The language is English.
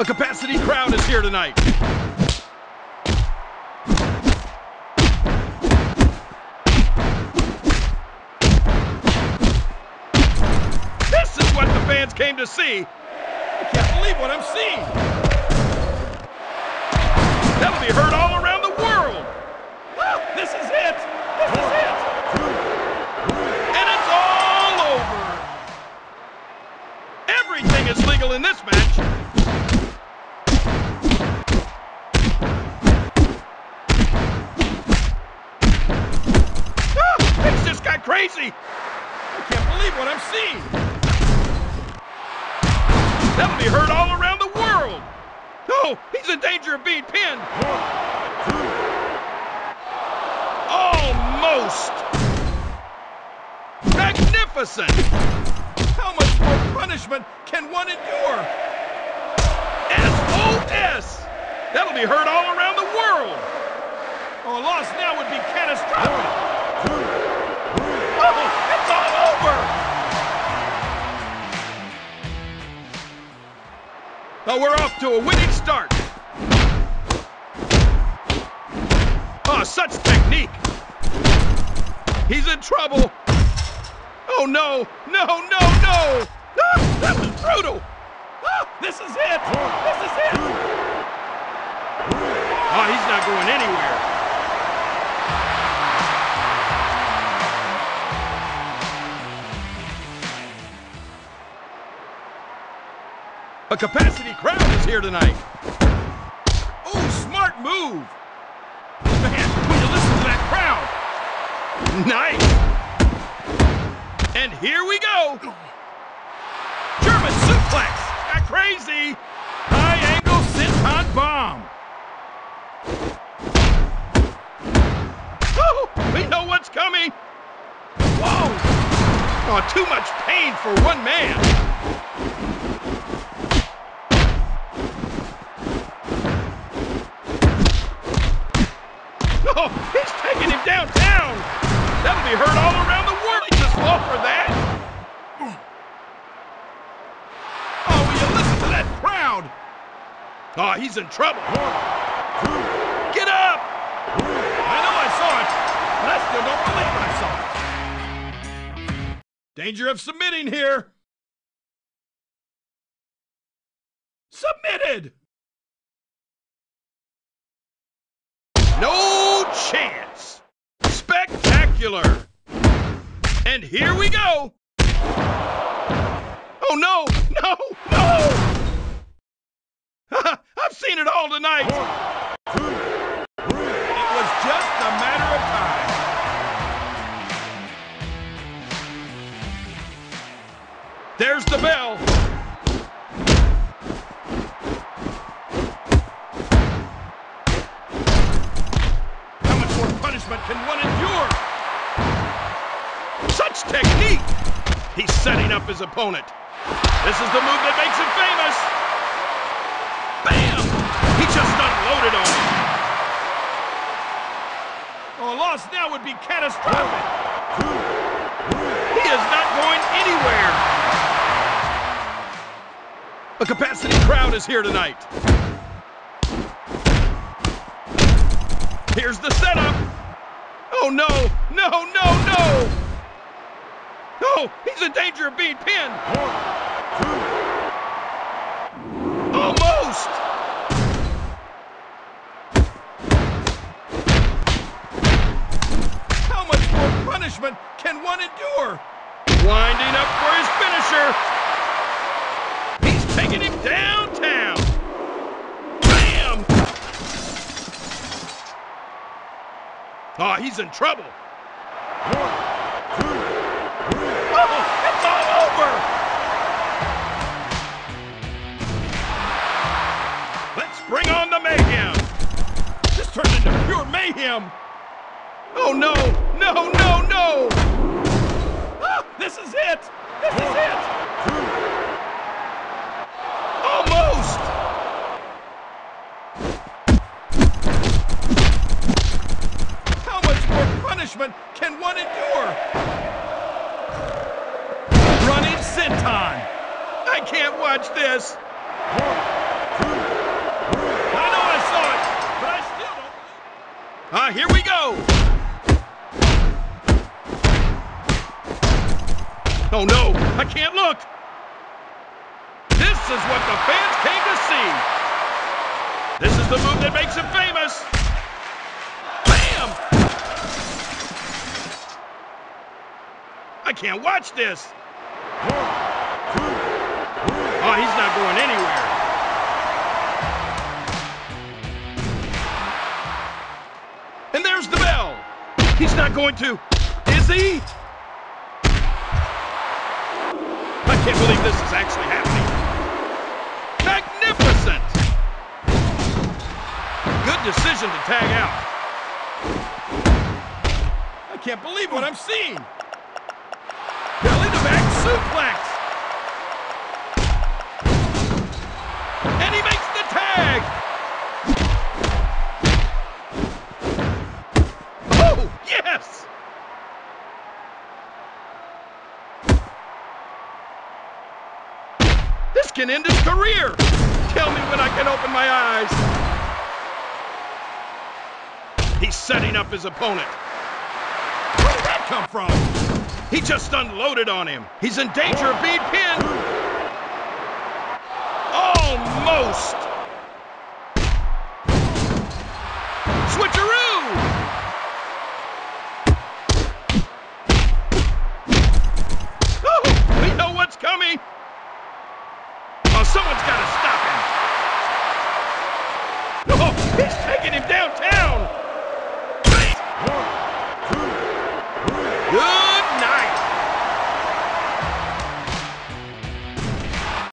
A capacity crowd is here tonight. This is what the fans came to see. I can't believe what I'm seeing. That'll be heard all around the world. Ah, this is it. This is it. And it's all over. Everything is legal in this match. Ah, it's just got crazy. I can't believe what I'm seeing. That'll be heard all around the world. Oh, he's in danger of being pinned. Almost. Magnificent. How much more punishment can one endure? SOS. That'll be heard all around the world. Oh, we're off to a winning start. Oh, such technique. He's in trouble. Oh, no, no, no, no. Ah, that was brutal. Ah, this is it. This is it. Oh, he's not going anywhere. A capacity crowd is here tonight. Oh, smart move. Man, will you listen to that crowd? Nice. And here we go. German suplex. Got crazy. High angle senton bomb. Oh, we know what's coming. Whoa. Oh, too much pain for one man. Oh, he's in trouble. Get up! I know I saw it, but I still don't believe I saw it. Danger of submitting here. Submitted! No chance! Spectacular! And here we go! Oh no! No! No! Seen it all tonight! It was just a matter of time. There's the bell. How much more punishment can one endure? Such technique! He's setting up his opponent. This is the move that makes him loss now would be catastrophic. He is not going anywhere. A capacity crowd is here tonight. Here's the setup. Oh no, no, no, no. Oh, he's in danger of being pinned. Almost. Punishment can one endure? Winding up for his finisher. He's taking him downtown. Bam! Oh, he's in trouble. Oh, it's all over. Let's bring on the mayhem. This turned into pure mayhem. Oh no, no, no, no! Ah, this is it! This One, is it! Two. Almost! How much more punishment can one endure? Running senton! I can't watch this! One, two, three. I know I saw it, but I still don't... Ah, here we go! I can't look. This is what the fans came to see. This is the move that makes him famous. Bam! I can't watch this. Oh, he's not going anywhere. And there's the bell. He's not going to. Is he? I can't believe this is actually happening. Magnificent! Good decision to tag out. I can't believe what I'm seeing. Belly to back suplex. And he makes Can end his career. Tell me when I can open my eyes. He's setting up his opponent. Where did that come from? He just unloaded on him. He's in danger of being pinned. Almost. Switcheroo. He's taking him down.